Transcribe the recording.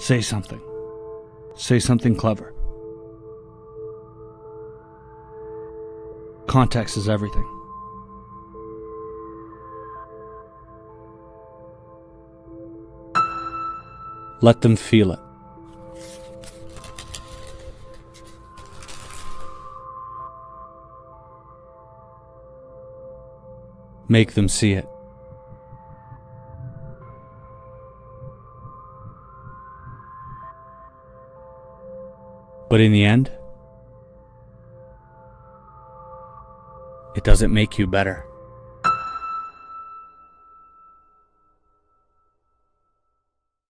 Say something. Say something clever. Context is everything. Let them feel it. Make them see it. But in the end, it doesn't make you better.